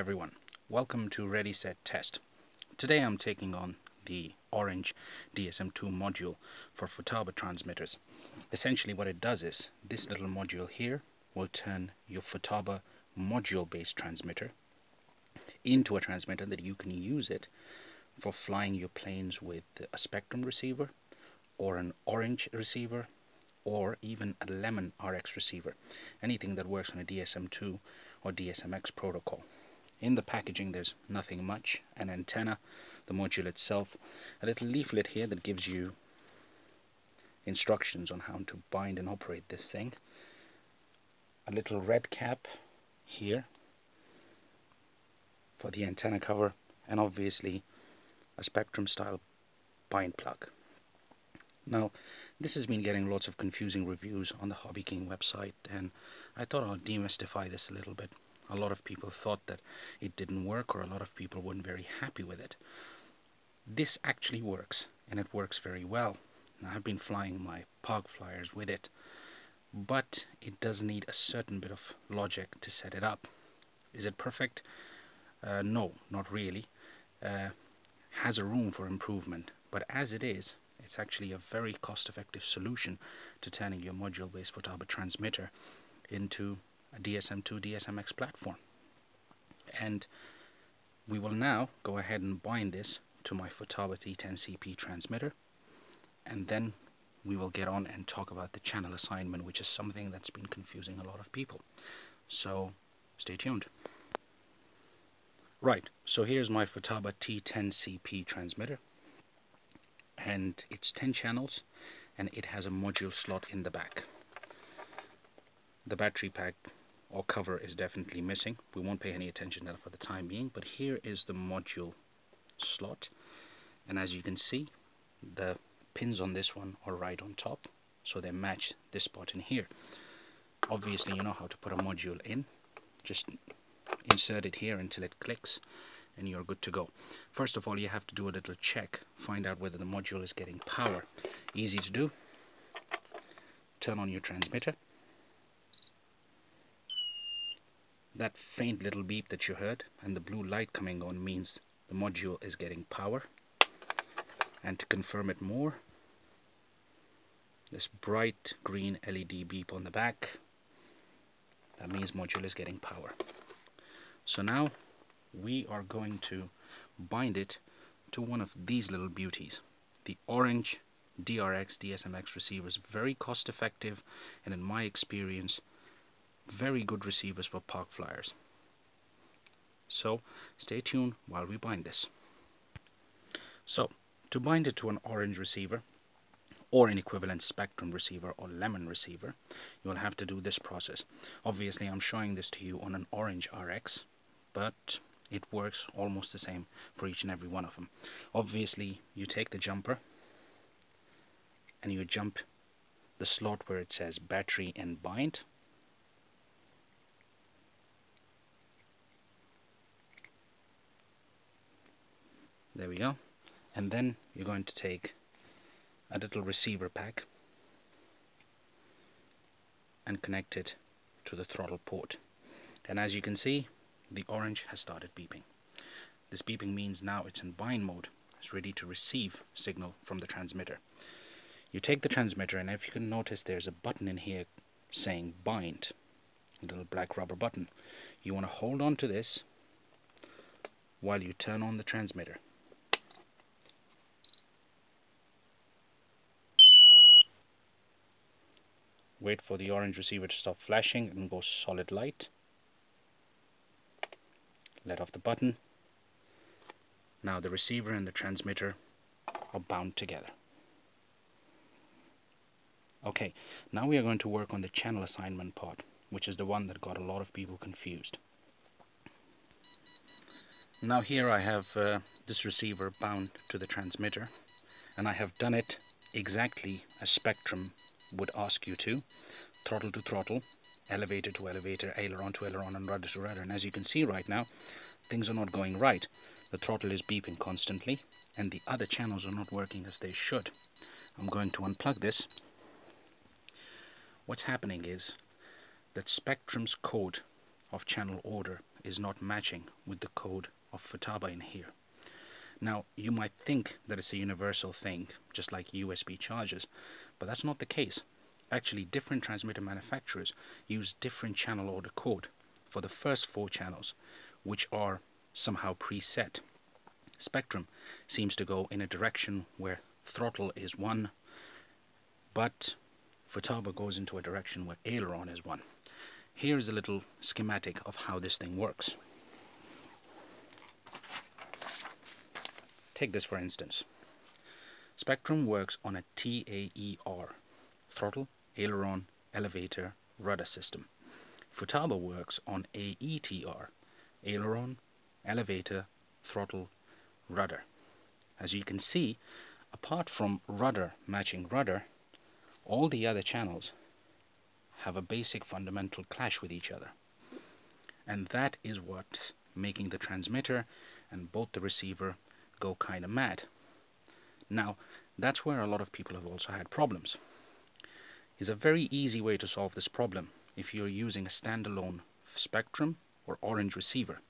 everyone, welcome to Ready Set Test. Today I'm taking on the orange DSM2 module for Futaba transmitters. Essentially what it does is, this little module here will turn your Futaba module based transmitter into a transmitter that you can use it for flying your planes with a Spektrum receiver or an orange receiver or even a Lemon RX receiver, anything that works on a DSM2 or DSMX protocol. In the packaging there's nothing much, an antenna, the module itself, a little leaflet here that gives you instructions on how to bind and operate this thing, a little red cap here for the antenna cover, and obviously a Spektrum style bind plug. Now, this has been getting lots of confusing reviews on the Hobby King website, and I thought I'll demystify this a little bit. A lot of people thought that it didn't work, or a lot of people weren't very happy with it. This actually works, and it works very well. I've been flying my POG flyers with it, but it does need a certain bit of logic to set it up. Is it perfect? Uh, no, not really. Uh, has a room for improvement, but as it is, it's actually a very cost-effective solution to turning your module-based Futaba transmitter into DSM2 DSMX platform. And we will now go ahead and bind this to my Futaba T10CP transmitter and then we will get on and talk about the channel assignment which is something that's been confusing a lot of people. So stay tuned. Right, so here's my Futaba T10CP transmitter and it's 10 channels and it has a module slot in the back. The battery pack or cover is definitely missing. We won't pay any attention to that for the time being, but here is the module slot and as you can see the pins on this one are right on top so they match this spot in here. Obviously you know how to put a module in, just insert it here until it clicks and you're good to go. First of all, you have to do a little check, find out whether the module is getting power. Easy to do. Turn on your transmitter. That faint little beep that you heard and the blue light coming on means the module is getting power. And to confirm it more, this bright green LED beep on the back, that means module is getting power. So now we are going to bind it to one of these little beauties. The orange DRX DSMX receivers, very cost effective and in my experience, very good receivers for park flyers. So stay tuned while we bind this. So to bind it to an orange receiver or an equivalent spektrum receiver or lemon receiver, you will have to do this process. Obviously I'm showing this to you on an orange RX, but it works almost the same for each and every one of them. Obviously, you take the jumper and you jump the slot where it says battery and bind. There we go. And then you're going to take a little receiver pack and connect it to the throttle port. And as you can see, the orange has started beeping. This beeping means now it's in bind mode. It's ready to receive signal from the transmitter. You take the transmitter and if you can notice there's a button in here saying bind, a little black rubber button. You want to hold on to this while you turn on the transmitter. Wait for the orange receiver to stop flashing and go solid light let off the button. Now the receiver and the transmitter are bound together. Okay, now we are going to work on the channel assignment part, which is the one that got a lot of people confused. Now here I have uh, this receiver bound to the transmitter, and I have done it exactly as Spektrum would ask you to, throttle to throttle, elevator to elevator, aileron to aileron, and rudder to rudder. And as you can see right now, things are not going right. The throttle is beeping constantly, and the other channels are not working as they should. I'm going to unplug this. What's happening is that Spektrum's code of channel order is not matching with the code of Futaba in here. Now, you might think that it's a universal thing, just like USB chargers, but that's not the case. Actually, different transmitter manufacturers use different channel order code for the first four channels, which are somehow preset. Spektrum seems to go in a direction where throttle is 1, but Futaba goes into a direction where aileron is 1. Here's a little schematic of how this thing works. Take this for instance. Spektrum works on a TAER, throttle, aileron, elevator, rudder system. Futaba works on AETR, aileron, elevator, throttle, rudder. As you can see, apart from rudder matching rudder, all the other channels have a basic fundamental clash with each other. And that is what making the transmitter and both the receiver go kind of mad. Now, that's where a lot of people have also had problems. Is a very easy way to solve this problem if you're using a standalone spektrum or Orange receiver.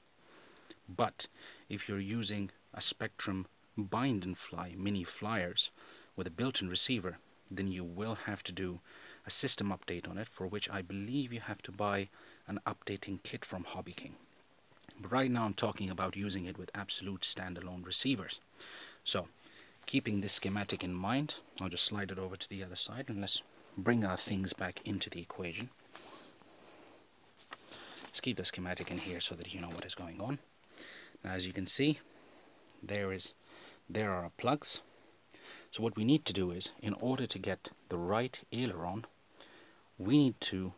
But if you're using a spektrum bind and fly mini flyers with a built-in receiver, then you will have to do a system update on it for which I believe you have to buy an updating kit from Hobby King. But right now I'm talking about using it with absolute standalone receivers. So, keeping this schematic in mind, I'll just slide it over to the other side and let's bring our things back into the equation. Let's keep the schematic in here so that you know what is going on. Now as you can see, there is there are our plugs. So what we need to do is, in order to get the right aileron, we need to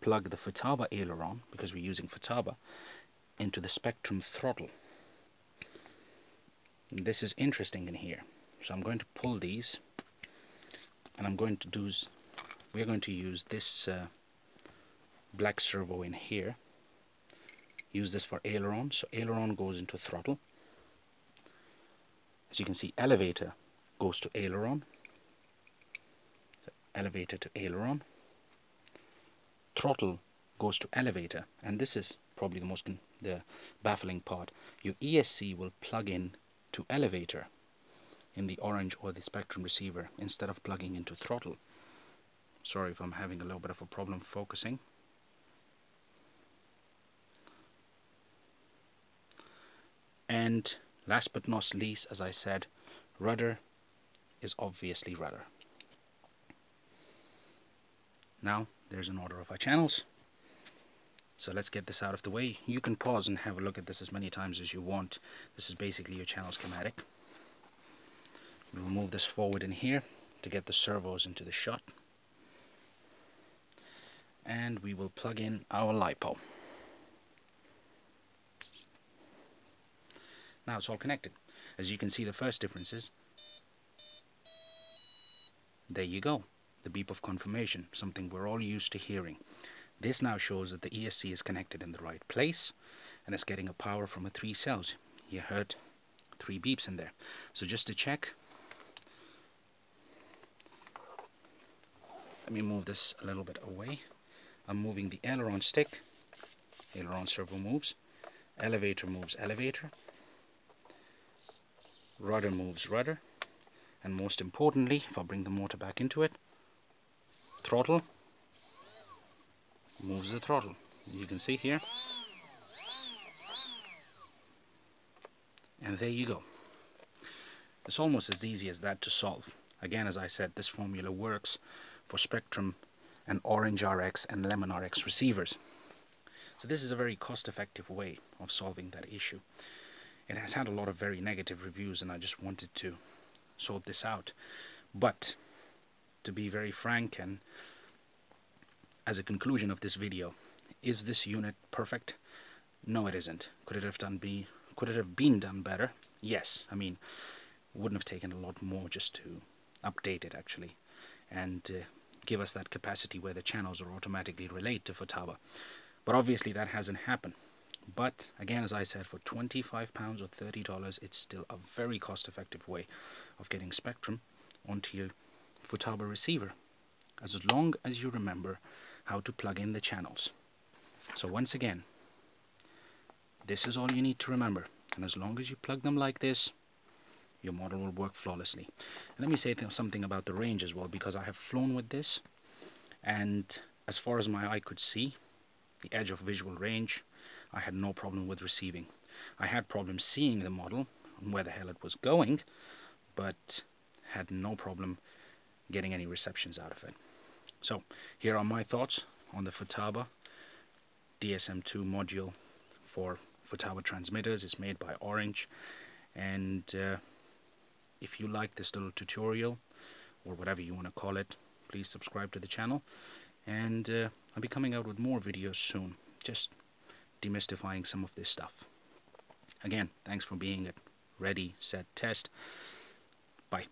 plug the Futaba aileron, because we're using Futaba, into the spektrum throttle. This is interesting in here. So I'm going to pull these and I'm going to do we're going to use this uh, black servo in here. Use this for aileron. So aileron goes into throttle. As you can see elevator goes to aileron. So elevator to aileron. Throttle goes to elevator and this is probably the most the baffling part. Your ESC will plug in to elevator in the orange or the spektrum receiver instead of plugging into throttle. Sorry if I'm having a little bit of a problem focusing. And last but not least as I said rudder is obviously rudder. Now there's an order of our channels so let's get this out of the way. You can pause and have a look at this as many times as you want. This is basically your channel schematic. We'll move this forward in here to get the servos into the shot. And we will plug in our LiPo. Now it's all connected. As you can see the first difference is there you go. The beep of confirmation, something we're all used to hearing. This now shows that the ESC is connected in the right place and it's getting a power from a three cells. You heard three beeps in there. So just to check, let me move this a little bit away. I'm moving the aileron stick, aileron servo moves, elevator moves elevator, rudder moves rudder, and most importantly, if I bring the motor back into it, throttle moves the throttle. You can see here. And there you go. It's almost as easy as that to solve. Again, as I said, this formula works for Spektrum and Orange RX and Lemon RX receivers. So this is a very cost-effective way of solving that issue. It has had a lot of very negative reviews and I just wanted to sort this out. But to be very frank and as a conclusion of this video, is this unit perfect? No, it isn't. Could it have done be? Could it have been done better? Yes. I mean, wouldn't have taken a lot more just to update it actually, and uh, give us that capacity where the channels are automatically relayed to Futaba. But obviously that hasn't happened. But again, as I said, for 25 pounds or 30 dollars, it's still a very cost-effective way of getting Spektrum onto your Futaba receiver, as long as you remember how to plug in the channels. So once again, this is all you need to remember. And as long as you plug them like this your model will work flawlessly. And let me say something about the range as well because I have flown with this. And as far as my eye could see the edge of visual range I had no problem with receiving. I had problems seeing the model and where the hell it was going but had no problem getting any receptions out of it so here are my thoughts on the Futaba DSM2 module for Futaba transmitters. It's made by Orange. And uh, if you like this little tutorial or whatever you want to call it please subscribe to the channel. And uh, I'll be coming out with more videos soon just demystifying some of this stuff. Again thanks for being at ready set test. Bye